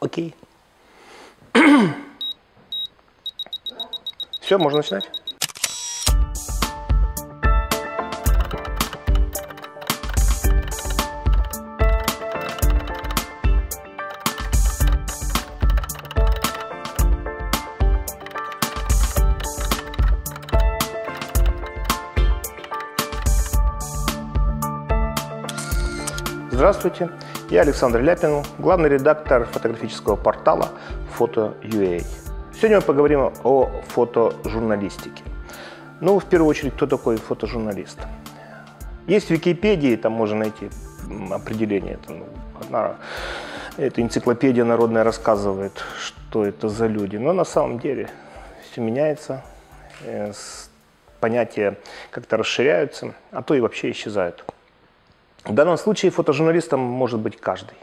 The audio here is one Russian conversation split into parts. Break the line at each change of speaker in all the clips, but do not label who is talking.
Окей. Все, можно начинать? Здравствуйте, я Александр Ляпин, главный редактор фотографического портала Фото.ua. Сегодня мы поговорим о фотожурналистике. Ну, в первую очередь, кто такой фотожурналист? Есть в Википедии, там можно найти определение. Это, ну, одна, эта энциклопедия народная рассказывает, что это за люди. Но на самом деле все меняется, э, понятия как-то расширяются, а то и вообще исчезают. В данном случае фотожурналистом может быть каждый.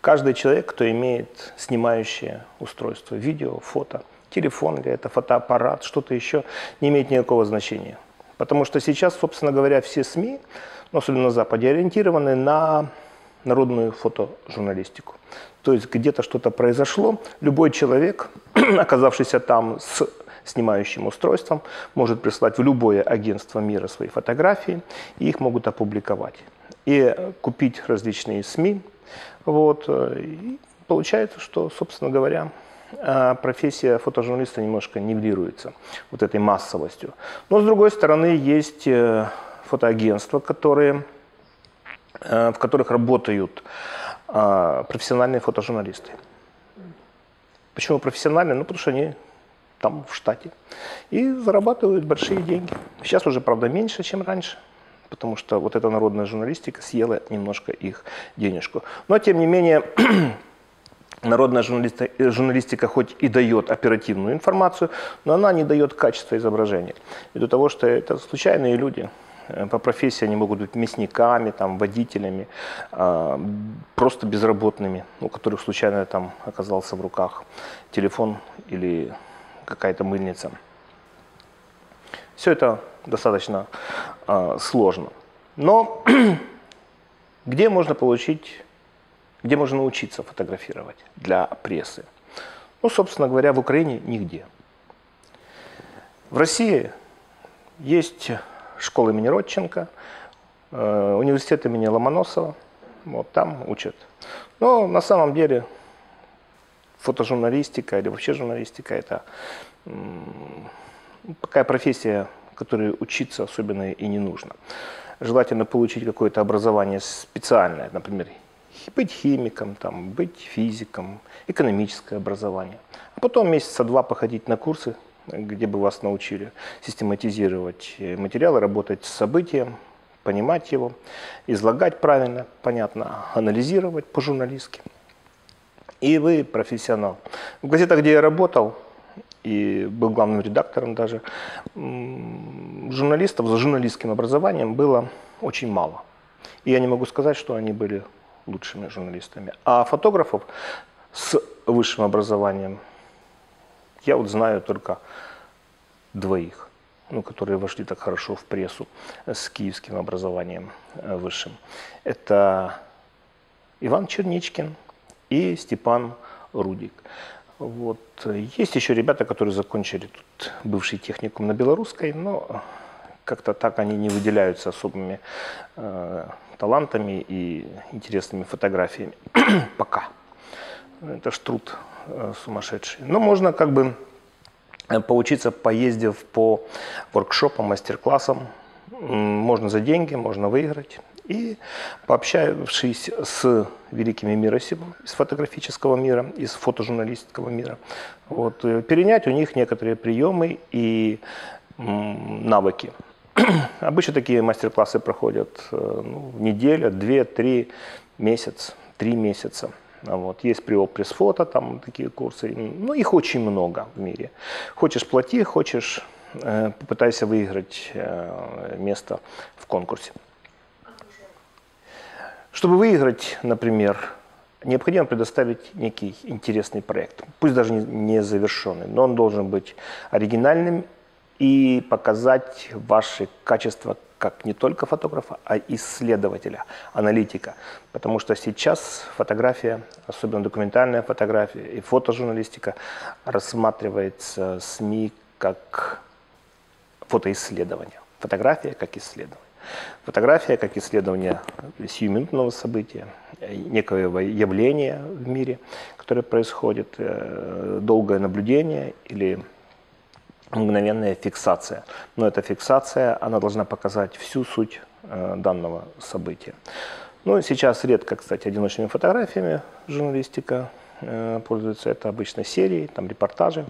Каждый человек, кто имеет снимающее устройство, видео, фото, телефон или это фотоаппарат, что-то еще, не имеет никакого значения. Потому что сейчас, собственно говоря, все СМИ, ну, особенно на Западе, ориентированы на народную фотожурналистику. То есть где-то что-то произошло, любой человек, оказавшийся там с снимающим устройством, может прислать в любое агентство мира свои фотографии, и их могут опубликовать и купить различные СМИ. Вот. И получается, что, собственно говоря, а, профессия фотожурналиста немножко нивелируется вот этой массовостью. Но, с другой стороны, есть э, фотоагентства, которые, э, в которых работают профессиональные фотожурналисты. Почему профессиональные? Ну, потому что они там в штате и зарабатывают большие деньги. Сейчас уже, правда, меньше, чем раньше потому что вот эта народная журналистика съела немножко их денежку. Но, тем не менее, народная журналистика, журналистика хоть и дает оперативную информацию, но она не дает качества изображения. Ввиду того, что это случайные люди, э, по профессии они могут быть мясниками, там, водителями, э, просто безработными, у которых случайно там оказался в руках телефон или какая-то мыльница. Все это достаточно э, сложно. Но где можно получить, где можно научиться фотографировать для прессы? Ну, собственно говоря, в Украине нигде. В России есть школа имени Родченко, э, университет имени Ломоносова, вот там учат. Но на самом деле фотожурналистика или вообще журналистика это такая профессия, которой учиться особенно и не нужно. Желательно получить какое-то образование специальное, например, быть химиком, там, быть физиком, экономическое образование. А потом месяца два походить на курсы, где бы вас научили систематизировать материалы, работать с событием, понимать его, излагать правильно, понятно, анализировать по-журналистски. И вы профессионал. В газетах, где я работал, и был главным редактором даже, журналистов за журналистским образованием было очень мало. И я не могу сказать, что они были лучшими журналистами. А фотографов с высшим образованием я вот знаю только двоих, ну, которые вошли так хорошо в прессу с киевским образованием э, высшим. Это Иван Черничкин и Степан Рудик. Вот. Есть еще ребята, которые закончили тут бывший техникум на белорусской, но как-то так они не выделяются особыми э, талантами и интересными фотографиями. Пока. Это ж труд э, сумасшедший. Но можно как бы э, поучиться, поездив по воркшопам, мастер-классам. Можно за деньги, можно выиграть. И пообщавшись с великими мира сего, из фотографического мира, из фотожурналистского мира, вот, э, перенять у них некоторые приемы и навыки. Обычно такие мастер-классы проходят э, ну, неделя, две, три, месяц, три месяца. Вот. Есть приопресс фото, там такие курсы. Ну, их очень много в мире. Хочешь плати, хочешь э, попытайся выиграть место в конкурсе. Чтобы выиграть, например, необходимо предоставить некий интересный проект, пусть даже не завершенный, но он должен быть оригинальным и показать ваши качества как не только фотографа, а исследователя, аналитика. Потому что сейчас фотография, особенно документальная фотография и фотожурналистика, рассматривается СМИ как фотоисследование. Фотография как исследование. Фотография как исследование сиюминутного события, некоего явления в мире, которое происходит, э, долгое наблюдение или мгновенная фиксация. Но эта фиксация, она должна показать всю суть э, данного события. Ну, сейчас редко, кстати, одиночными фотографиями журналистика э, пользуется. Это обычно серии, там репортажи,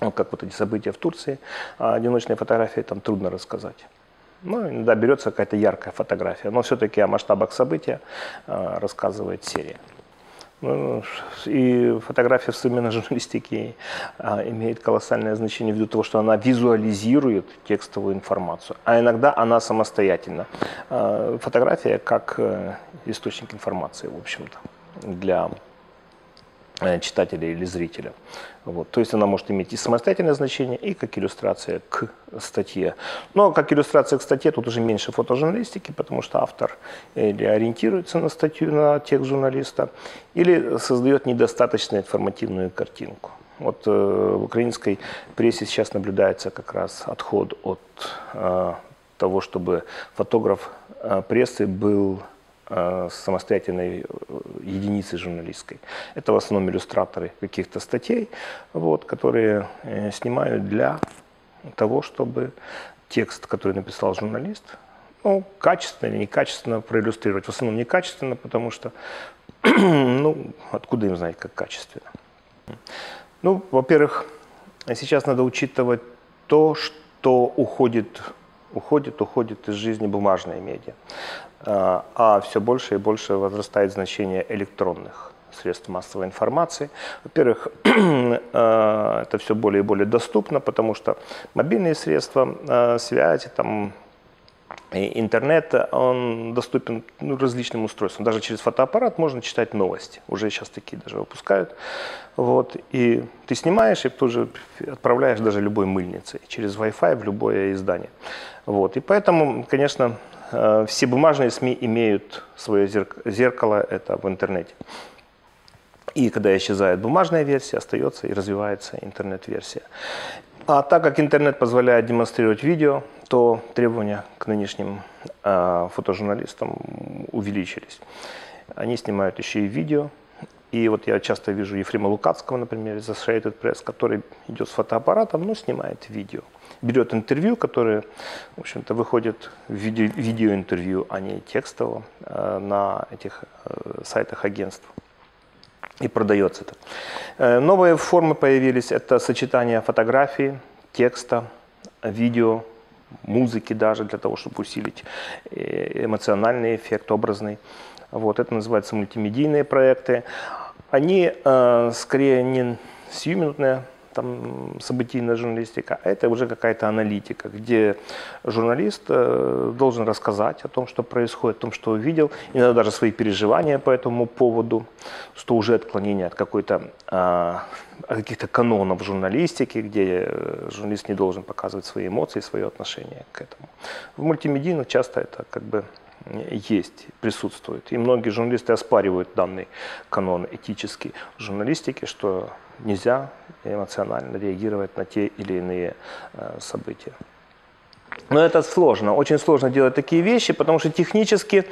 вот как вот эти события в Турции. А одиночные фотографии там трудно рассказать. Ну, иногда берется какая-то яркая фотография, но все-таки о масштабах события э, рассказывает серия. Ну, и фотография в современной журналистике а, имеет колоссальное значение ввиду того, что она визуализирует текстовую информацию, а иногда она самостоятельно. А, фотография как а, источник информации, в общем-то, для Э, читателя или зрителя. Вот. То есть она может иметь и самостоятельное значение, и как иллюстрация к статье. Но как иллюстрация к статье тут уже меньше фотожурналистики, потому что автор или ориентируется на статью, на текст журналиста, или создает недостаточно информативную картинку. Вот э, в украинской прессе сейчас наблюдается как раз отход от э, того, чтобы фотограф э, прессы был Э, самостоятельной э, единицы журналистской. Это в основном иллюстраторы каких-то статей, вот, которые э, снимают для того, чтобы текст, который написал журналист, ну, качественно или некачественно проиллюстрировать. В основном некачественно, потому что, ну, откуда им знать, как качественно. Ну, во-первых, сейчас надо учитывать то, что уходит, уходит, уходит из жизни бумажные медиа. А, а все больше и больше возрастает значение электронных средств массовой информации. Во-первых, а, это все более и более доступно, потому что мобильные средства а, связи, там, интернет, он доступен ну, различным устройствам. Даже через фотоаппарат можно читать новости. Уже сейчас такие даже выпускают. Вот. И ты снимаешь и тут же отправляешь даже любой мыльницей через Wi-Fi в любое издание. Вот. И поэтому, конечно, Э, все бумажные СМИ имеют свое зеркало, это в интернете. И когда исчезает бумажная версия, остается и развивается интернет-версия. А так как интернет позволяет демонстрировать видео, то требования к нынешним э, фотожурналистам увеличились. Они снимают еще и видео. И вот я часто вижу Ефрема Лукацкого, например, из Associated Press, который идет с фотоаппаратом, но снимает видео берет интервью, которое, в общем-то, выходит в виде, видеоинтервью, а не текстово, э, на этих э, сайтах агентств. И продается это. Э, новые формы появились. Это сочетание фотографии, текста, видео, музыки даже, для того, чтобы усилить эмоциональный эффект, образный. Вот, это называется мультимедийные проекты. Они э, скорее не сиюминутные там, событийная журналистика, а это уже какая-то аналитика, где журналист э, должен рассказать о том, что происходит, о том, что увидел, иногда даже свои переживания по этому поводу, что уже отклонение от какой-то а, каких-то канонов журналистики, где э, журналист не должен показывать свои эмоции, свое отношение к этому. В мультимедийных часто это как бы есть, присутствует. И многие журналисты оспаривают данный канон этический журналистики, что нельзя эмоционально реагировать на те или иные э, события. Но это сложно, очень сложно делать такие вещи, потому что технически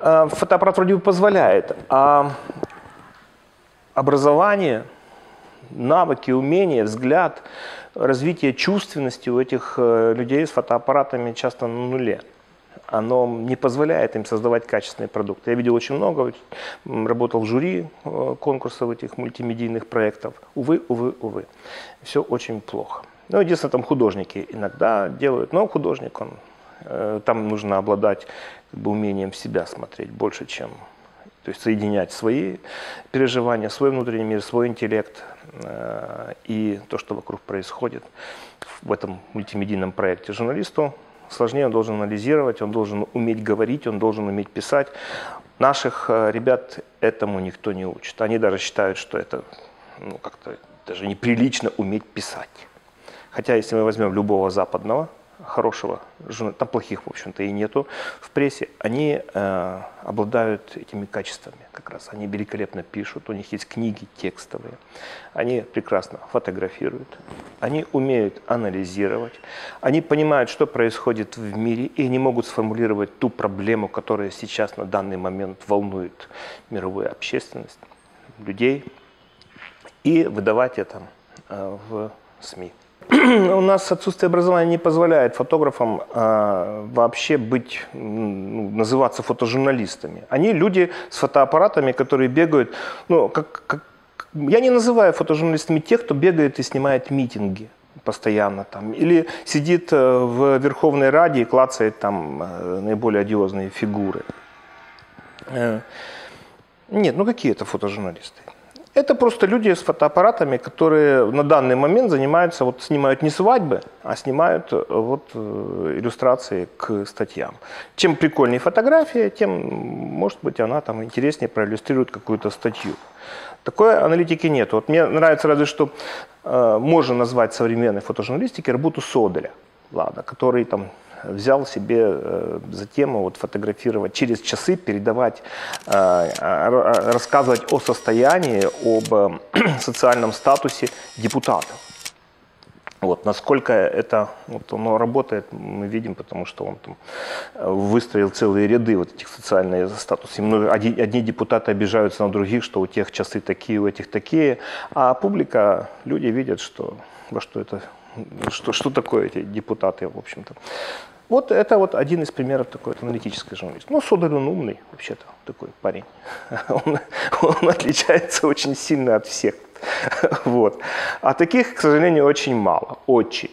э, фотоаппарат вроде бы позволяет, а образование, навыки, умения, взгляд, развитие чувственности у этих э, людей с фотоаппаратами часто на нуле оно не позволяет им создавать качественный продукт. Я видел очень много, работал в жюри э, конкурсов этих мультимедийных проектов. Увы, увы, увы. Все очень плохо. Ну, единственное, там художники иногда делают, но художник, он, э, там нужно обладать как бы, умением себя смотреть больше, чем то есть соединять свои переживания, свой внутренний мир, свой интеллект э, и то, что вокруг происходит в этом мультимедийном проекте. Журналисту сложнее, он должен анализировать, он должен уметь говорить, он должен уметь писать. Наших э, ребят этому никто не учит. Они даже считают, что это ну, как-то даже неприлично уметь писать. Хотя, если мы возьмем любого западного хорошего, там плохих, в общем-то, и нету в прессе, они э, обладают этими качествами как раз. Они великолепно пишут, у них есть книги текстовые, они прекрасно фотографируют, они умеют анализировать, они понимают, что происходит в мире, и они могут сформулировать ту проблему, которая сейчас на данный момент волнует мировую общественность, людей, и выдавать это э, в СМИ. у нас отсутствие образования не позволяет фотографам э, вообще быть, ну, называться фотожурналистами. Они люди с фотоаппаратами, которые бегают, ну, как, как, я не называю фотожурналистами тех, кто бегает и снимает митинги постоянно там, или сидит э, в Верховной Раде и клацает там э, наиболее одиозные фигуры. Э, нет, ну какие это фотожурналисты? Это просто люди с фотоаппаратами, которые на данный момент занимаются, вот снимают не свадьбы, а снимают э, вот э, иллюстрации к статьям. Чем прикольнее фотография, тем, может быть, она там интереснее проиллюстрирует какую-то статью. Такой аналитики нет. Вот мне нравится разве что э, можно назвать современной фотожурналистикой работу Соделя, ладно, который там взял себе э, за тему вот, фотографировать, через часы передавать, э, рассказывать о состоянии, об э, социальном статусе депутатов. Вот, насколько это вот, оно работает, мы видим, потому что он там выстроил целые ряды вот этих социальных статусов. Одни, одни депутаты обижаются на других, что у тех часы такие, у этих такие, а публика, люди видят, что во что это что, что такое эти депутаты, в общем-то. Вот это вот один из примеров такой аналитической журналистики. Ну, Содор он умный, вообще-то, такой парень. Он, он отличается очень сильно от всех. Вот. А таких, к сожалению, очень мало. Очень.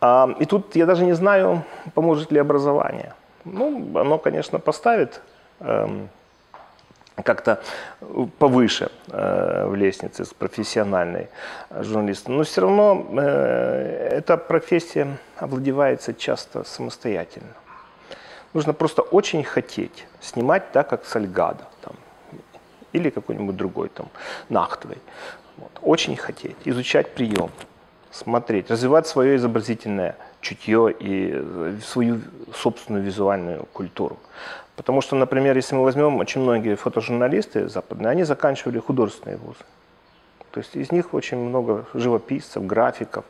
А, и тут я даже не знаю, поможет ли образование. Ну, оно, конечно, поставит эм, как-то повыше э, в лестнице с профессиональной журналистом. Но все равно э, эта профессия овладевается часто самостоятельно. Нужно просто очень хотеть снимать так, как Сальгада там, или какой-нибудь другой там Нахтовой. Вот. Очень хотеть, изучать прием, смотреть, развивать свое изобразительное чутье и э, свою собственную визуальную культуру. Потому что, например, если мы возьмем очень многие фотожурналисты западные, они заканчивали художественные вузы. То есть из них очень много живописцев, графиков,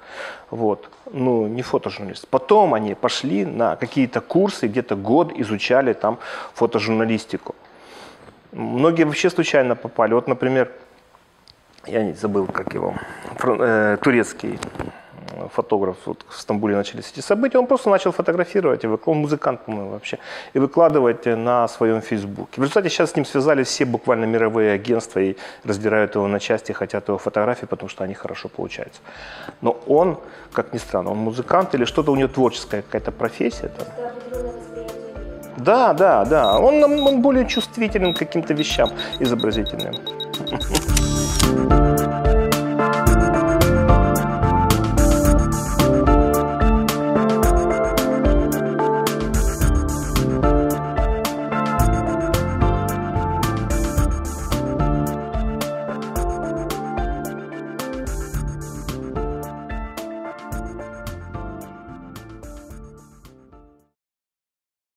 вот, ну, не фотожурналисты. Потом они пошли на какие-то курсы, где-то год изучали там фотожурналистику. Многие вообще случайно попали. Вот, например, я не забыл, как его, э, турецкий фотограф, вот в Стамбуле начались эти события, он просто начал фотографировать, он музыкант, по-моему, вообще, и выкладывать на своем фейсбуке. В результате сейчас с ним связались все буквально мировые агентства и разбирают его на части, хотят его фотографии, потому что они хорошо получаются. Но он, как ни странно, он музыкант или что-то у него творческая какая-то профессия. Там. Да, да, да. Он, он более чувствителен к каким-то вещам изобразительным.